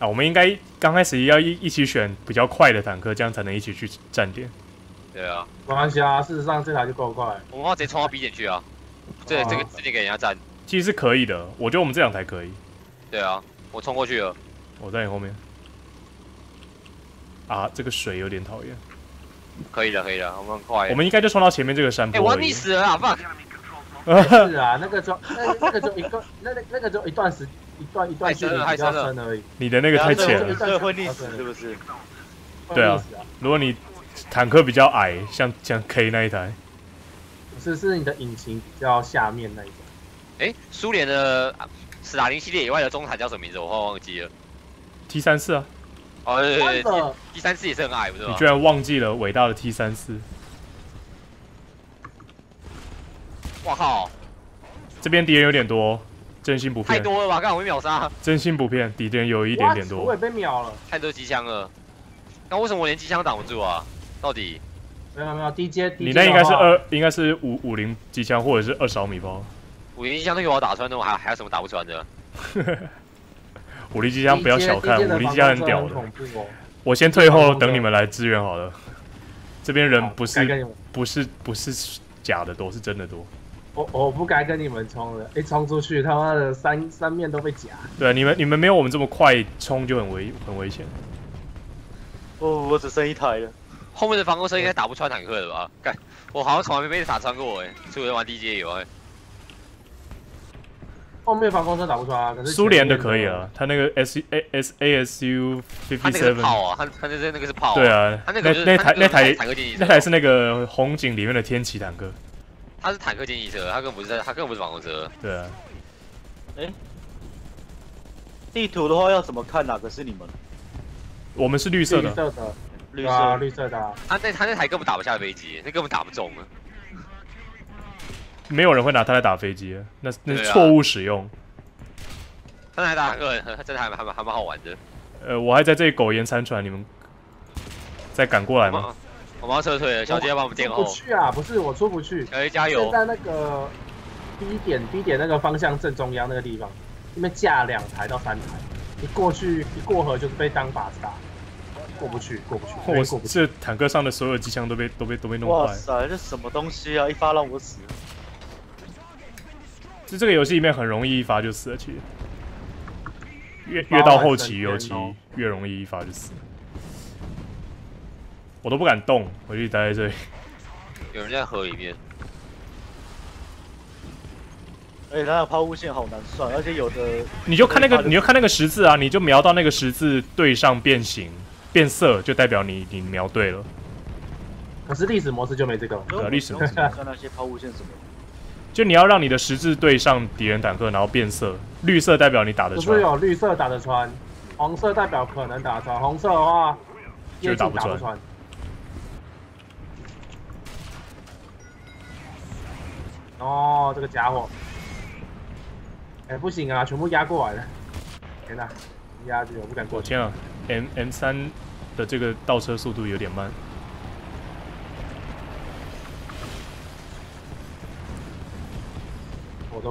啊，我们应该刚开始要一一起选比较快的坦克，这样才能一起去站点。对啊，没关系啊，事实上这台就够快。我们要直接冲到 B 点去啊！这这个直接给人家站。其实是可以的，我觉得我们这两台可以。对啊，我冲过去了。我在你后面。啊，这个水有点讨厌。可以的，可以的，我们很快。我们应该就冲到前面这个山坡。哎，我要溺死了啊！fuck。是啊，那个就那那个就一个那那那个就一段时一段一段距离比较深而已。你的那个太浅了，这会溺死是不是？对啊，如果你坦克比较矮，像像 K 那一台，不是是你的引擎比较下面那一种。哎，苏联的斯大林系列以外的中坦叫什么名字？我忘忘记了。T 三四啊。哦对对对，T 三四也是很矮，不是你居然忘记了伟大的 T 三四。我靠！这边敌人有点多，真心不骗。太多了吧？刚好被秒杀。真心不骗，敌人有一点点多。我也被秒了。太多机枪了。那为什么我连机枪挡不住啊？到底？没有没有，低阶。你那应该是二，应该是五五零机枪或者是二十毫米包。五零机枪都给我打穿的，我还还有什么打不穿的？五零机枪不要小看，五零机枪很屌的。我先退后，等你们来支援好了。这边人不是不是不是假的多，是真的多。我我不该跟你们冲的，一冲出去，他妈的三三面都被夹。对，你们你们没有我们这么快冲就很危很危险。哦，我只剩一台了，后面的防空车应该打不穿坦克的吧？干，我好像从来没被打穿过哎，除了玩 DJ 以外。后面防空车打不穿啊，可是苏联的可以啊，他那个 S A S A S U fifty seven 炮啊，他他那那个是炮。对啊，他那个那台那台坦克歼击那台是那个红警里面的天启坦克。他是坦克歼击车，他根本不是在，他根本不是防空车。对啊。哎，地图的话要怎么看？哪个是你们？我们是绿色的。绿色的。绿色绿色的。他那他那台根本打不下飞机，那根本打不中啊。没有人会拿它来打飞机，那那是错误使用。他那打坦克，真的还还蛮还蛮好玩的。呃，我还在这里苟延残喘，你们再赶过来吗？我们要撤退了，小杰要帮我们垫后。不去啊，不是我出不去。小杰加油！现在那个 B 点 B 点那个方向正中央那个地方，那边架两台到三台，一过去一过河就是被当靶子打，过不去，过不去。我过不这坦克上的所有机枪都被都被都被弄坏。哇塞，这什么东西啊！一发让我死。就这个游戏里面很容易一发就死了，其实越越到后期尤其越容易一发就死。我都不敢动，我就待在这里。有人在河里面。哎，他的抛物线好难算，而且有的你就看那个，你就看那个十字啊，你就瞄到那个十字对上变形变色，就代表你你瞄对了。可是历史模式就没这个。呃，历史模式算那些抛物线什么。就你要让你的十字对上敌人坦克，然后变色，绿色代表你打得穿。不是有绿色打得穿，红色代表可能打穿，红色的话就打不穿。哦，这个家伙，哎，不行啊，全部压过来了！天哪，压这个我不敢过。天啊，M M 三的这个倒车速度有点慢。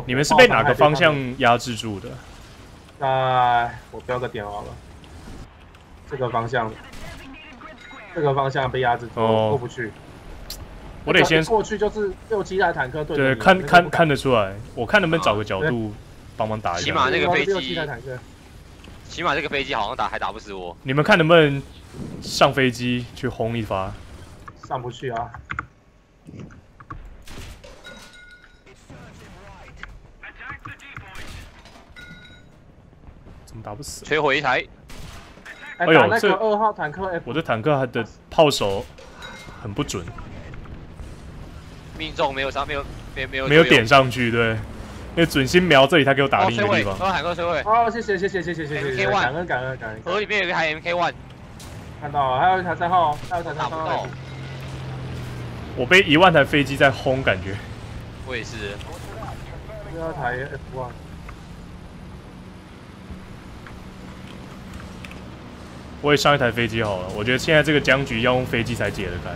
你们是被哪个方向压制住的？呃，我标个点好了。这个方向，这个方向被压制住，过不去。我得先过去，就是六七台坦克对。对，看看看得出来。我看能不能找个角度帮忙打一下。起码那个飞机，起码这个飞机好像打还打不死我。你们看能不能上飞机去轰一发？上不去啊。怎么打不死，摧毁一台。哎呦，这二号坦克，我的坦克的炮手很不准，命中没有伤，没有没没有没有点上去，对，因为准心瞄这里，他给我打另一个地方。二坦克摧毁。哦，谢谢谢谢谢谢谢谢，感恩感恩感恩。河里面有一台 MK One，看到了，还有一台在后，还有一台在后。我被一万台飞机在轰，感觉。我也是。第二台 F One。我也上一台飞机好了，我觉得现在这个僵局要用飞机才解得开。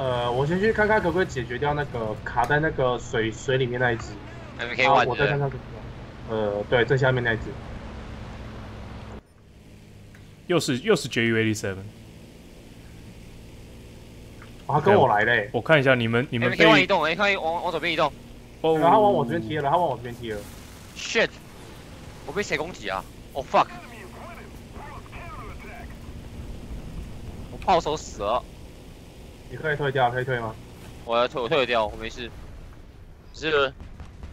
呃，我先去看看可不可以解决掉那个卡在那个水水里面那一只。MK One。我再看看。呃，对，最下面那一只。又是又是 JU eighty seven。他跟我来嘞！我看一下你们你们。可以往移动，哎，可以往往左边移动。哦。然后他往我这边贴了，他往我这边贴了。Shit！我被谁攻击啊？哦 fuck！我炮手死了。你可以退掉，可以退吗？我要退，我退得掉，我没事。是。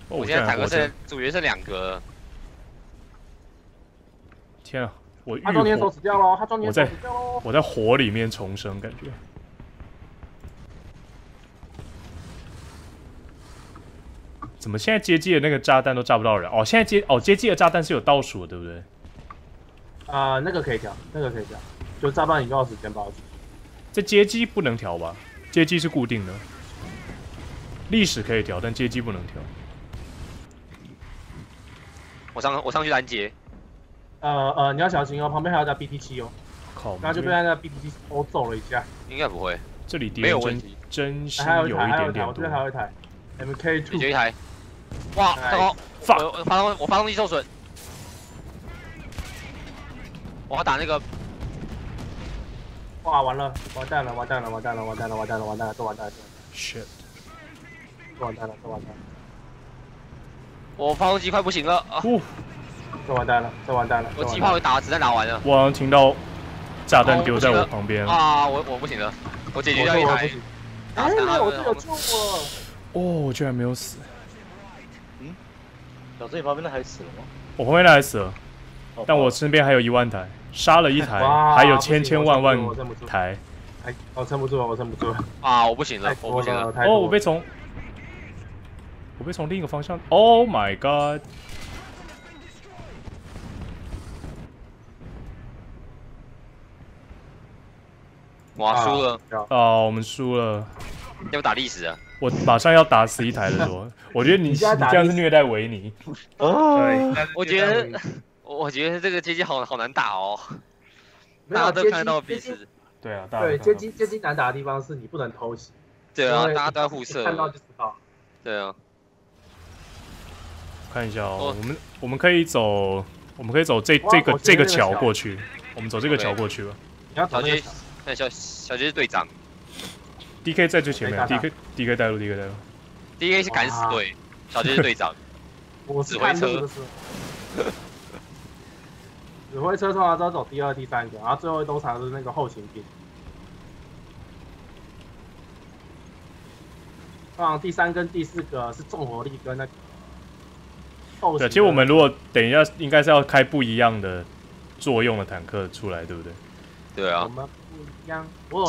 我现在坦克剩主角剩两格。天啊！我他中间手死掉了，他中间手死掉了。我在火里面重生，感觉。怎么现在接机的那个炸弹都炸不到人？哦，现在接哦接机的炸弹是有倒数的，对不对？啊，那个可以调，那个可以调，就炸弹引爆时间吧。这接机不能调吧？接机是固定的，历史可以调，但接机不能调。我上我上去拦截。呃呃，你要小心哦，旁边还有架 BT 七哦。靠！那就被那个 BT 七偷走了一下。应该不会，这里没有问题，真心有一点点我这边还有一台 MK two，一台。哇，糟糕！我发动我发动机受损。我要打那个。哇，完了，完蛋了，完蛋了，完蛋了，完蛋了，完蛋了，完蛋了，都完蛋了。Shit！都完蛋了，都完蛋了。我发动机快不行了啊！这完蛋了，这完蛋了。我机炮打子弹打完了。我好像听到炸弹丢在我旁边啊！我我不行了，我解决掉一台。哎，我队友救我。哦，我居然没有死。嗯？小子，你旁边的还死了吗？我旁边的还死了，但我身边还有一万台，杀了一台，还有千千万万台。哎，我撑不住了，我撑不住了。啊，我不行了，我不行了。哦，我被从。我被从另一个方向，Oh my god！哇，输了！哦，我们输了。要打历史啊！我马上要打死一台了，说。我觉得你你这样是虐待维尼。对，我觉得，我觉得这个街机好好难打哦。大家都看到彼此。对啊，大对街机街机难打的地方是你不能偷袭。对啊，大家都在互射。看到就知道。对啊。看一下哦，我们我们可以走，我们可以走这这个这个桥过去，我们走这个桥过去吧。小杰，那小小杰是队长，D K 在最前面，D K D K 带路，D K 带路，D K 是敢死队，小杰是队长，指挥车。指挥车通常都走第二、第三个，然后最后都常是那个后勤兵。通常第三跟第四个是重火力跟那。对，其实我们如果等一下，应该是要开不一样的作用的坦克出来，对不对？对啊。我们不一样。我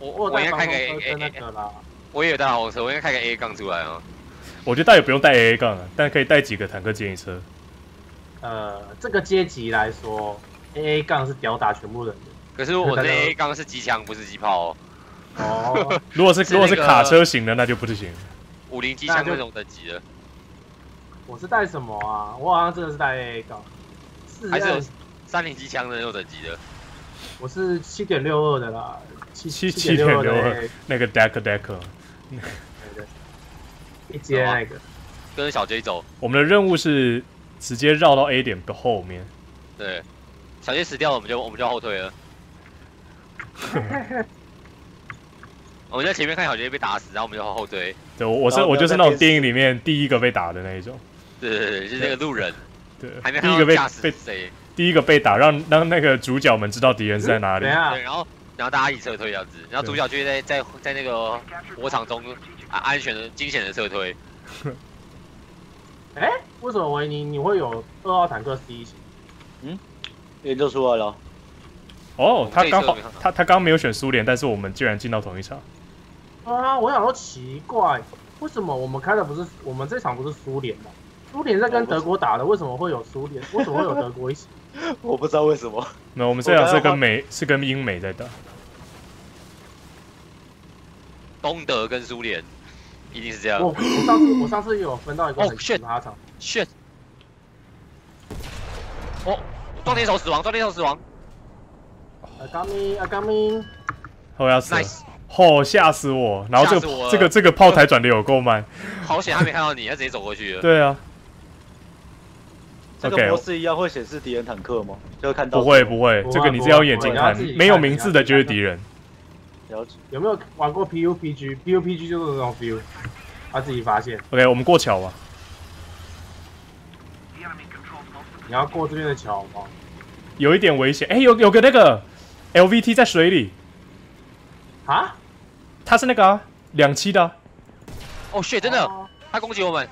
我我应该开个 A A A 啦。我也有带豪车，我应该开个 A 杠出来啊。我觉得倒也不用带 A A 杠啊，但可以带几个坦克接应车。呃，这个阶级来说，A A 杠是吊打全部人的。可是我 的 A A 杠是机枪，不是机炮哦。哦。如果是如果是卡车型的，那就不是行。五零机枪那种等级的。我是带什么啊？我好像真的是带 A A 杠，还是三零机枪的那种等级的。我是七点六二的啦，七七七点六二 那个 deck deck。对对，一接那个，跟着小 J 走。我们的任务是直接绕到 A 点的后面。对，小心死掉了，我们就我们就后退了。我们在前面看小杰被打死，然后我们就后退。对，我是我就是那种电影里面第一个被打的那一种。对对对，就是那个路人，对，还没第一个被被谁？第一个被打，让让那个主角们知道敌人是在哪里。对，然后然后大家一起撤退这样子，然后主角就会在在在那个火场中啊安全的惊险的撤退。哎，为什么维尼你会有二号坦克 C 型？嗯，研究出来了。哦，他刚好他他刚没有选苏联，但是我们竟然进到同一场。啊，我想说奇怪。为什么我们开的不是我们这场不是苏联的？苏联在跟德国打的，为什么会有苏联？为什么会有德国一起？我不知道为什么。没有，我们这场是跟美是跟英美在打。东德跟苏联，一定是这样。我我上次我上次有分到一个很奇葩场。shit！哦，撞天手死亡，撞天手死亡。阿甘咪，阿甘咪，后要死。哦，吓死我！然后这个这个这个炮台转的有够慢，好险他没看到你，他直接走过去了。对啊，这个模式一样会显示敌人坦克吗？就看到不会不会，这个你是要眼睛看，没有名字的就是敌人。了解。有没有玩过 PUPG？PUPG 就是这种 feel，他自己发现。OK，我们过桥吧。你要过这边的桥吗？有一点危险。哎，有有个那个 LVT 在水里。啊？他是那个两栖的。哦，血真的，他攻击我们。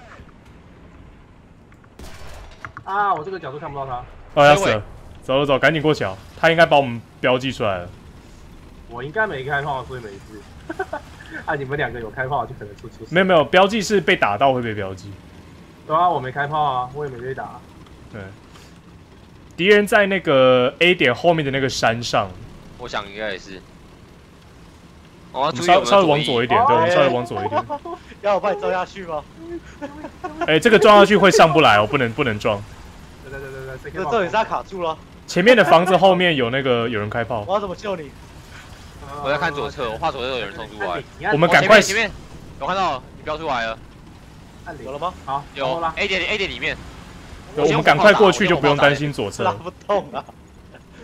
啊！我这个角度看不到他。哦，要死了！走走走，赶紧过桥。他应该把我们标记出来了。我应该没开炮，所以没事。啊，你们两个有开炮就可能出出事。没有没有，标记是被打到会被标记。对啊，我没开炮啊，我也没被打。对。敌人在那个 A 点后面的那个山上。我想应该也是。我稍稍微往左一点，对，我们稍微往左一点。要我把你撞下去吗？哎，这个撞下去会上不来，我不能不能撞。对对对对对，这这里是他卡住了。前面的房子后面有那个有人开炮。我要怎么救你？我在看左侧，我怕左侧有人冲出来。我们赶快前面，有看到你标出来了。有了吗？好，有 A 点 A 点里面。我们赶快过去，就不用担心左侧。拉不动啊！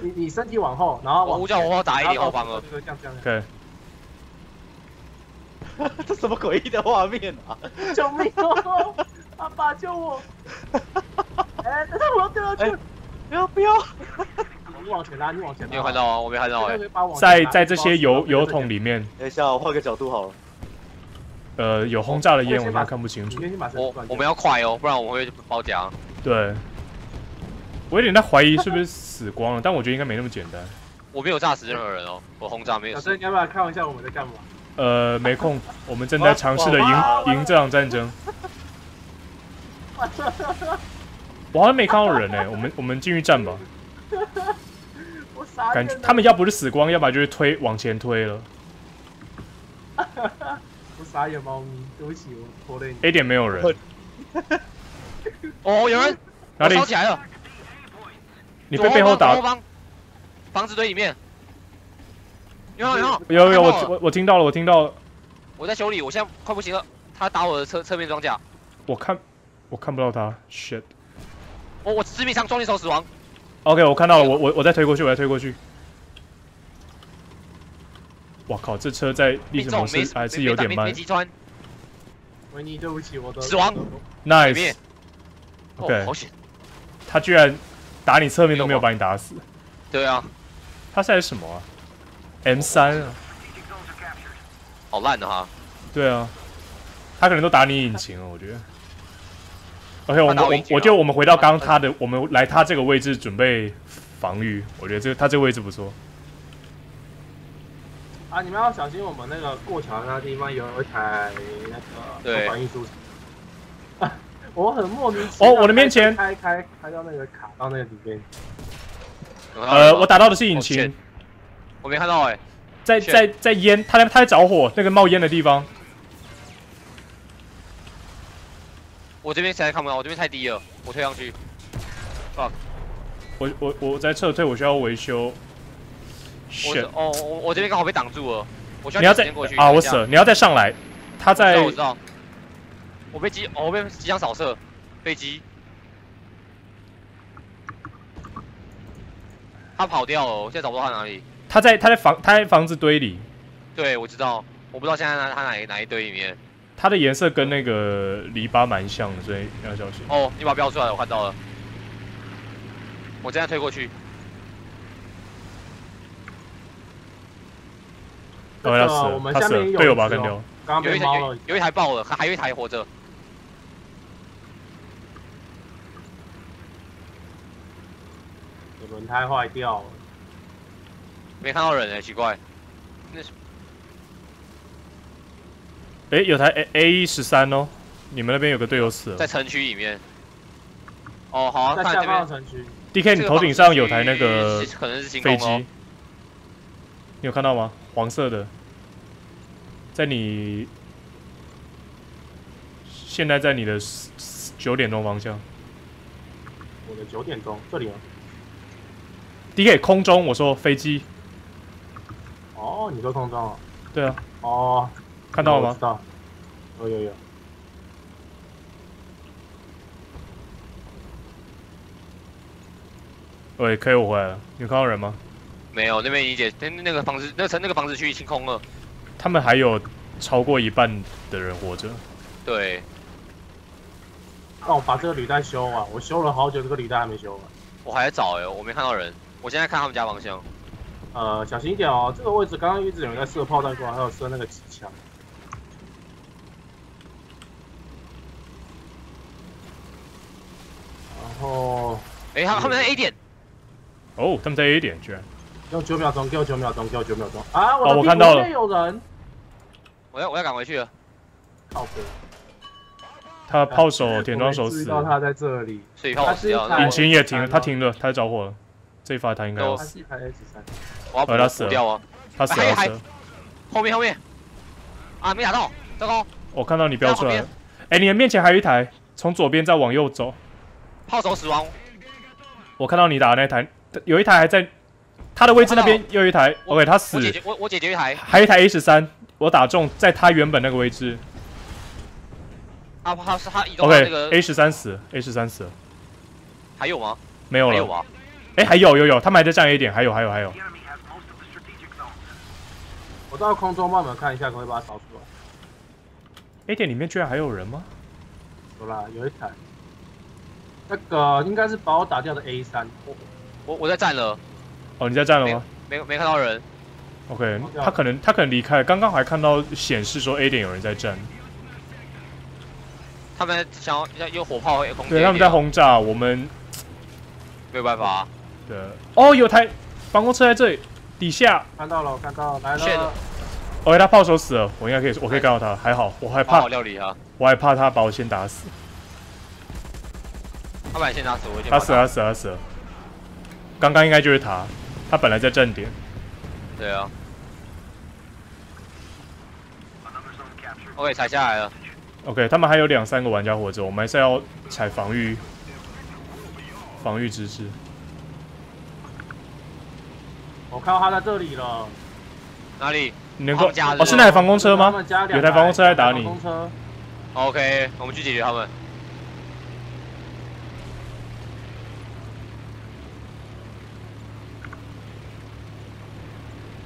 你你身体往后，然后我呼叫我打 A 点后方了。这样这样。对。这什么诡异的画面啊！救命！爸爸救我！哎，等下我要掉下去！不要不要！你往前拉，你往前拉。你有看到啊？我没看到哎。在在这些油油桶里面。等一下，我换个角度好了。呃，有轰炸的烟，我现在看不清楚。我我们要快哦，不然我们会包夹。对。我有点在怀疑是不是死光了，但我觉得应该没那么简单。我没有炸死任何人哦，我轰炸没有。小生，你要不要看一下我们在干嘛？呃，没空，我们正在尝试的赢赢这场战争。我好像没看到人呢，我们我们进去站吧。感觉他们要不是死光，要不然就是推往前推了。我傻眼猫咪，对不起，我拖累你。A 点没有人。哦，有人，哪里？烧起来了。你被背后打。房子堆里面。有有有有我我我听到了我听到了，我在修理，我现在快不行了。他打我的侧侧面装甲，我看我看不到他，shit。我我致命伤撞击手死亡。OK，我看到了，我我我再推过去，我再推过去。我靠，这车在历史模式还是有点慢。维尼，对不起，我的死亡。Nice。OK，好险。他居然打你侧面都没有把你打死。对啊。他是什么啊？M 三啊，好烂的哈。对啊，他可能都打你引擎了，我觉得。OK，我们我我就我们回到刚刚他的，我们来他这个位置准备防御。我觉得这个他这个位置不错。啊，你们要小心，我们那个过桥那地方有一台那个防御输啊，我很莫名其妙。哦，我的面前开开开到那个卡到那个里面。呃，我打到的是引擎。我没看到哎，在在在烟，他在他在着火，那个冒烟的地方。我这边实在看不到，我这边太低了，我推上去。fuck，我我我在撤退，我需要维修。我哦我我这边刚好被挡住了，我需要你要再过去啊！我死了，你要再上来。他在，我知道。我被机，我被机枪扫射，飞机。他跑掉了，我现在找不到他哪里。他在他在房他在房子堆里，对，我知道，我不知道现在他他哪哪一堆里面。他的颜色跟那个篱笆蛮像的，所以要小心。哦，你把标出来，我看到了。我现在推过去。我要死，他死，队友把他干掉。有一台有有一台爆了，还还有一台活着。轮胎坏掉了。没看到人哎，奇怪。那是，哎，有台 A A 十三哦，你们那边有个队友死了，在城区里面。哦，好，在下方城区。D K，你头顶上有台那个可能是飞机，你有看到吗？黄色的，在你现在在你的九点钟方向。我的九点钟，这里吗？D K，空中，我说飞机。哦，你说空中哦？对啊。哦，看到了吗？知道。有有有。喂，可以，我回来了。有看到人吗？没有，那边已经那那个房子，那层那个房子区清空了。他们还有超过一半的人活着。对。那我把这个履带修完，我修了好久，这个履带还没修完。我还在找哎，我没看到人。我现在看他们家方向。呃，小心一点哦，这个位置刚刚一直有人在射炮弹过来，还有射那个机枪。然后，哎，他他们在 A 点。哦，他们在 A 点居然。给我九秒钟，给我九秒钟，给我九秒钟。啊，我看到了，有人。我要我要赶回去了。靠背。他炮手点装手死。知道他在这里。水炮死掉。引擎也停了，他停了，他着火了。这一发他应该要死。我要他死掉啊！他死了。后面后面。啊，没打到，糟糕。我看到你飙出来了。哎，你的面前还有一台，从左边再往右走。炮手死亡。我看到你打的那台，有一台还在。他的位置那边又一台，OK，他死。我我解决一台，还有一台 A 十三，我打中，在他原本那个位置。啊他是他移动那个 A 十三死，A 十三死了。还有吗？没有了。有吗？哎，还有有有，他们还在站 A 点，还有还有还有。我到空中慢慢看一下，可以把它扫出来。A 点里面居然还有人吗？有啦，有一台。那个应该是把我打掉的 A 三。我我我在站了。哦，你在站了吗？没没看到人。OK，他可能他可能离开，刚刚还看到显示说 A 点有人在站。他们想要要用火炮轰对，他们在轰炸我们。没有办法。对。哦，有台防空车在这里底下。看到了，看到来了。OK，他炮手死了，我应该可以，我可以干到他，还好，我害怕。料理啊！我还怕他把我先打死。他把你先打死，我他死了，他死了，他死了。刚刚应该就是他。他本来在站点，对啊。OK，踩下来了。OK，他们还有两三个玩家活着，我们还是要踩防御，防御姿势。我看到他在这里了。哪里？你能够？哦，是那台防空车吗？有台防空车在打你。OK，我们去解决他们。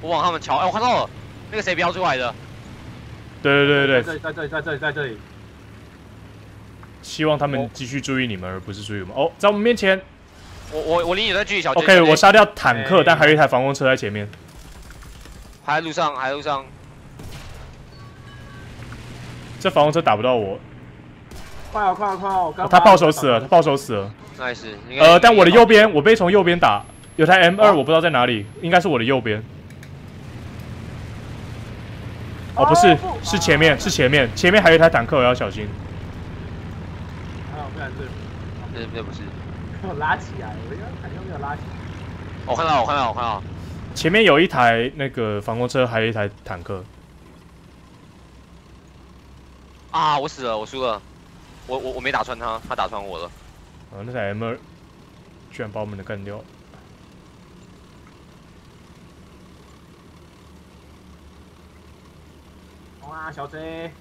我往他们瞧，哎，我看到了，那个谁标出来的？对对对对在这里，在这里，在这里。希望他们继续注意你们，而不是注意我们。哦，在我们面前。我我我离你在距离小。OK，我杀掉坦克，但还有一台防空车在前面。还在路上，还在路上。这防空车打不到我。快了，快了，快了！他爆手死了，他爆手死了。Nice。呃，但我的右边，我被从右边打，有台 M 二，我不知道在哪里，应该是我的右边。哦，不是，是前面，是前面，前面还有一台坦克，我要小心。啊，不然这，这这不是。我拉起来，我应该坦克没有拉起来。我看到，我看到，我看到。前面有一台那个防空车，还有一台坦克。啊，我死了，我输了。我我我没打穿他，他打穿我了。啊，那台 M 二居然把我们的干掉。哇，小 J，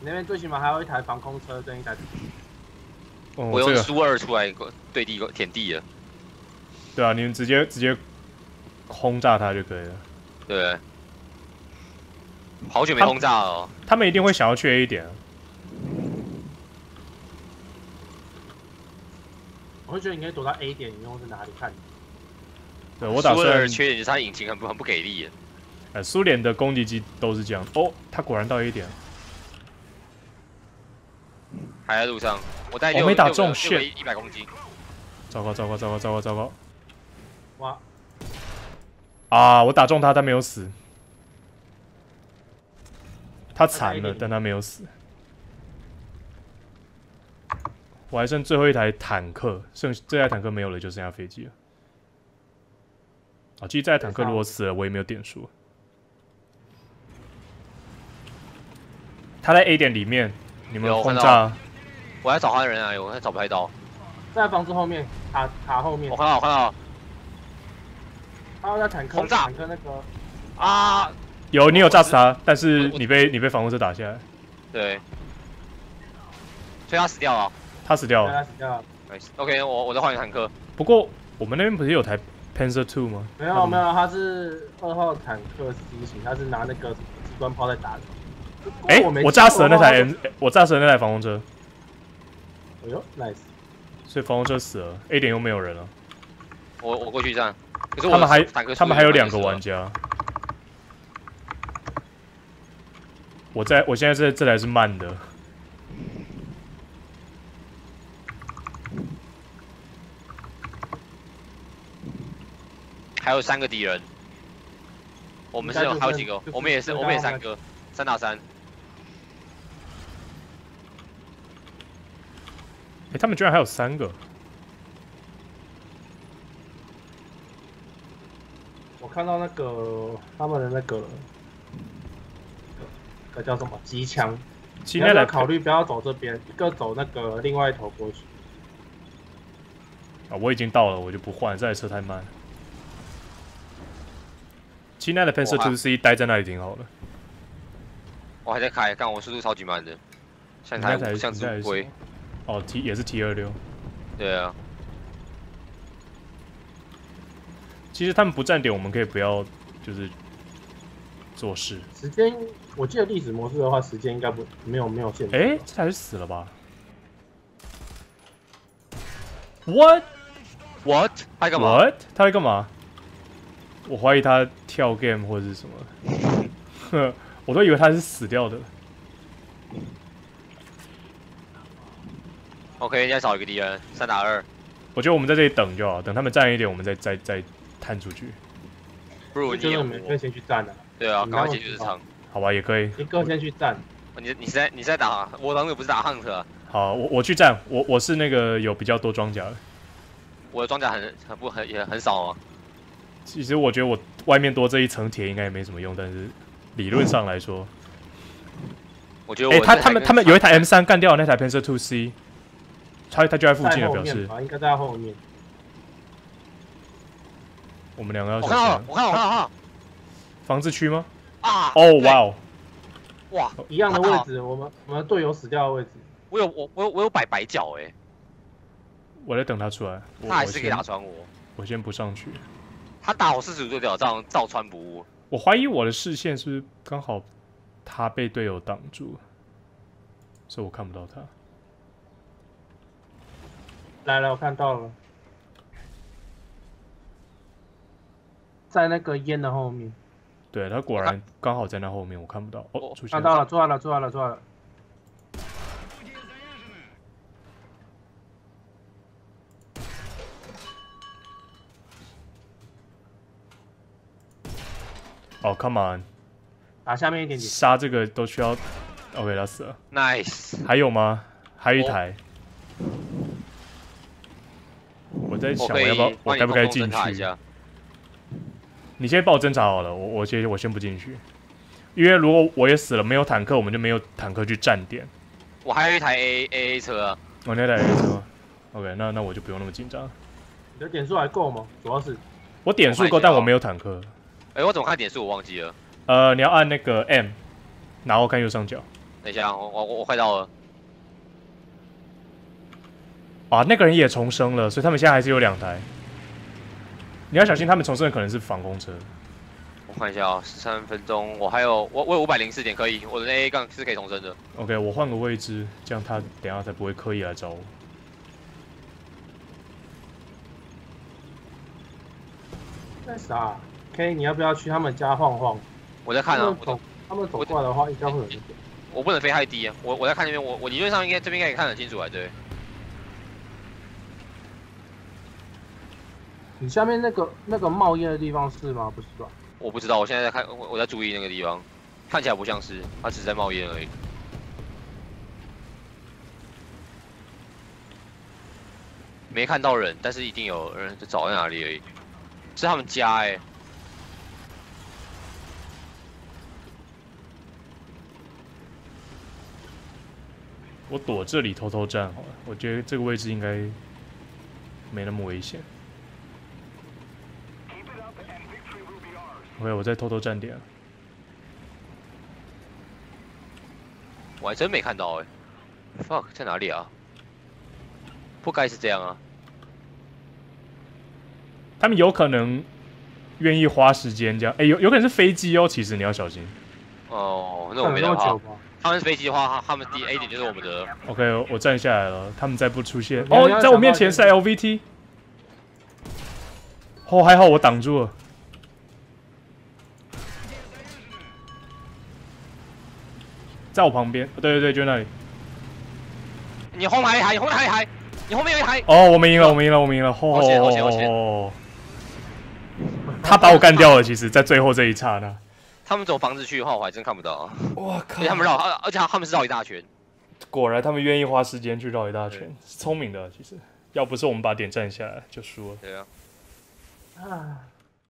你那边最起码还有一台防空车跟一台。我用苏二出来对地舔地了。对啊，你们直接直接轰炸他就可以了。对。好久没轰炸了。他们一定会想要去 A 点。我会觉得你可以躲到 A 点里面或是哪里看。对我打算。缺点就是他引擎很不很不给力。呃，苏联的攻击机都是这样。哦，他果然到 A 点，还在路上。我带我没打中，血一百公斤。糟糕，糟糕，糟糕，糟糕，糟糕！哇！啊，我打中他，他没有死。他残了，但他没有死。我还剩最后一台坦克，剩这台坦克没有了，就剩下飞机了。啊，其实这台坦克如果死了，我也没有点数。他在 A 点里面，你们轰炸。我在找他的人啊，我在找不太到。在房子后面，塔塔后面。我看到，我看到。他在坦克轰炸坦克那个。啊！有你有炸死他，但是你被你被防空车打下来。对。所以他死掉了。他死掉了。他死掉了。OK，我我在换一个坦克。不过我们那边不是有台 Panzer Two 吗？没有没有，他是二号坦克 C 型，他是拿那个机关炮在打的。哎，我炸死了那台 M，我炸死了那台防空车。哎呦，nice！所以防空车死了，A 点又没有人了。我我过去站，可是他们还他们还有两个玩家。我在我现在这这台是慢的。还有三个敌人，我们是有好几个，我们也是，我们也三个，三打三。哎，他们居然还有三个！我看到那个他们的那个，那叫什么机枪？现在考虑不要走这边，一个走那个另外一头过去。啊，我已经到了，我就不换，这台车太慢。现在的 Panzer Two C 待在那里挺好的。我还在开，但我速度超级慢的，像台像只乌龟。哦，T 也是 T 二六。对啊。其实他们不站点，我们可以不要，就是做事。时间，我记得历史模式的话，时间应该不没有没有限制。哎，这台是死了吧？What？What？他干嘛？What？他在干嘛？我怀疑他跳 game 或者是什么，我都以为他是死掉的。OK，现在少一个敌人，三打二。我觉得我们在这里等就好，等他们站一点，我们再再再探出去。不如你们可以先去站啊。对啊，赶快进去日常。好吧，也可以。一个先去站。你你在你在打，我当时不是打 hunt。好，我我去站，我我是那个有比较多装甲的。我的装甲很很不很也很少啊。其实我觉得我外面多这一层铁应该也没什么用，但是理论上来说，我觉得哎，他他们他们有一台 M 三干掉那台 Panzer Two C，他他就在附近了表示，应该在后面。我们两个要我看到了，我看到了，我看到了，防治区吗？啊！哦，哇哦，哇，一样的位置，我们我们队友死掉的位置，我有我我有我有摆白脚哎，我在等他出来，他还是可以打穿我，我先不上去。他打我四十五度角，这样照穿不误。我怀疑我的视线是不是刚好他被队友挡住，所以我看不到他。来了，我看到了，在那个烟的后面。对他果然刚好在那后面，我看不到。哦，出现看到了，出来了，出来了，出来了。哦，Come on，打下面一点点。杀这个都需要，OK，他死了。Nice。还有吗？还有一台。我在想，我要不要，我该不该进去？你先帮我侦查好了，我我先我先不进去，因为如果我也死了，没有坦克，我们就没有坦克去站点。我还有一台 A A A 车。我那台 A 车。OK，那那我就不用那么紧张。你的点数还够吗？主要是我点数够，但我没有坦克。哎，我怎么看点数？我忘记了。呃，你要按那个 M，然后看右上角。等一下，我我我快到了。啊，那个人也重生了，所以他们现在还是有两台。你要小心，他们重生的可能是防空车。我看一下啊，十三分钟，我还有我我有五百零四点可以，我的 A A 杠是可以重生的。OK，我换个位置，这样他等下才不会刻意来找我。那啥。K，你要不要去他们家晃晃？我在看啊，我他们走过来的话，应该会有一点。我不能飞太低啊，我我在看那边，我我理论上应该这边应该也看得清楚啊，对。你下面那个那个冒烟的地方是吗？不是吧？我不知道，我现在在看，我我在注意那个地方，看起来不像是，它只是在冒烟而已。没看到人，但是一定有人在找在哪里而已，是他们家哎。我躲这里偷偷站好了，我觉得这个位置应该没那么危险。OK，我在偷偷站点。我还真没看到哎，fuck，在哪里啊？不该是这样啊。他们有可能愿意花时间这样，哎，有有可能是飞机哦，其实你要小心。哦，那我没办法。他们是飞机的话，他们第 A 点就是我们的。OK，我站下来了，他们再不出现，哦，在我面前是 LVT。哦，还好我挡住了。在我旁边，对对对，就那里。你后面一台，你后面还一台，你后面有一台。哦，我们赢了，我们赢了，我们赢了。好险，好险，好险！他把我干掉了，其实，在最后这一刹那。他们走房子去的话，我还真看不到。我靠！他们绕，而且他们是绕一大圈。果然，他们愿意花时间去绕一大圈，是聪明的。其实，要不是我们把点占下来，就输了。对啊。啊。